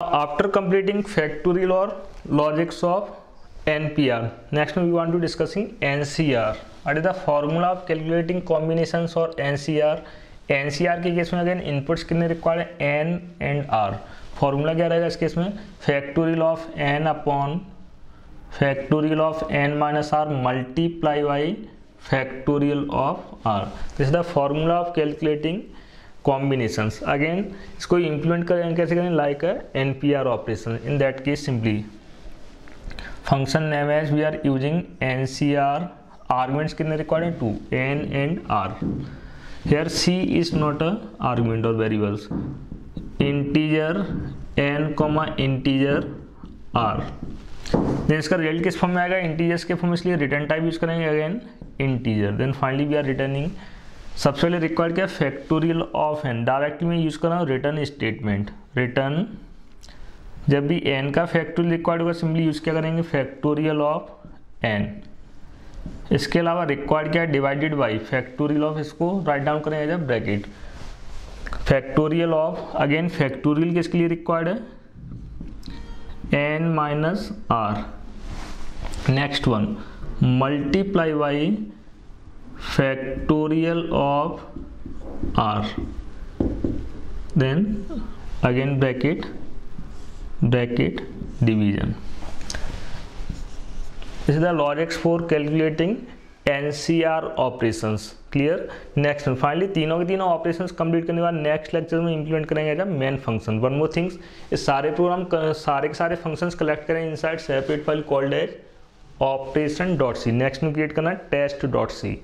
after completing factorial or logics of NPR next we want to discussing NCR what is the formula of calculating combinations or NCR NCR के case में again inputs कितने required है N and are formula क्या रहेगा इस case में factorial of N upon factorial of N minus R multiply by factorial of R this the formula of calculating combinations again इसको implement करें, कैसे करें? Like N P R operation in that case simply function name as we are using N C R arguments कितने required हैं? Two N and R here C is not a argument और variables integer N comma integer R then इसका result किस form में आएगा? Integers के form इसलिए return type use करेंगे again integer then finally we are returning सबसे पहले रिक्वायर्ड क्या फैक्टोरियल ऑफ़ एन डायरेक्टली मैं यूज़ कर रहा हूँ रिटर्न स्टेटमेंट रिटर्न जब भी एन का फैक्टोरियल रिक्वायर्ड होगा सिंपली यूज़ क्या करेंगे? फैक्टोरियल ऑफ़ एन इसके अलावा रिक्वायर्ड क्या है? डिवाइडेड बाई फैक्टोरियल ऑफ़ इसको राइट डाउन करेंगे जब bracket factorial of again factorial किसके लिए रिक्वायर्ड है? N minus R next one multiply by factorial of r. Then, again bracket bracket division. This is the logics for calculating NCR operations clear next finally तीनों के तीनों operations complete करने के बाद next lecture में implement करेंगे जब main function one more things इस सारे प्रोग्राम सारे के सारे फ़ंक्शंस कलेक्ट करें inside separate file called as operation dot C next में क्रिएट करना है टेस्ट डॉट सी